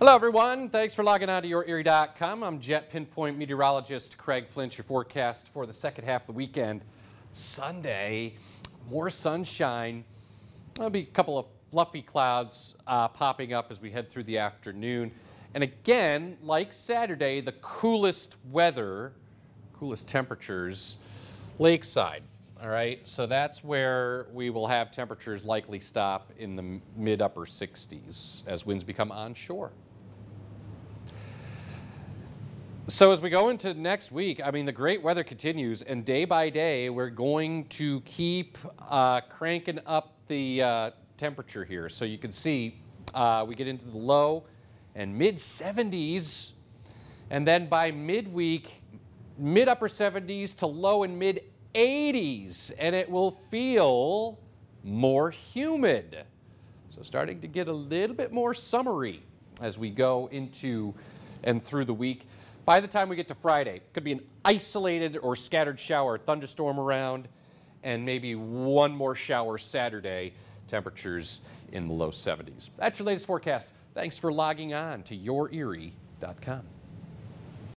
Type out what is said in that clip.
Hello, everyone. Thanks for logging on to YourErie.com. I'm Jet Pinpoint meteorologist Craig Flint, your forecast for the second half of the weekend. Sunday, more sunshine. There'll be a couple of fluffy clouds uh, popping up as we head through the afternoon. And again, like Saturday, the coolest weather, coolest temperatures, lakeside. All right, so that's where we will have temperatures likely stop in the mid upper 60s as winds become onshore. So as we go into next week, I mean, the great weather continues, and day by day, we're going to keep uh, cranking up the uh, temperature here. So you can see uh, we get into the low and mid 70s, and then by midweek, mid upper 70s to low and mid 80s, and it will feel more humid. So starting to get a little bit more summery as we go into and through the week. By the time we get to Friday, could be an isolated or scattered shower, thunderstorm around, and maybe one more shower Saturday. Temperatures in the low 70s. That's your latest forecast. Thanks for logging on to YourErie.com.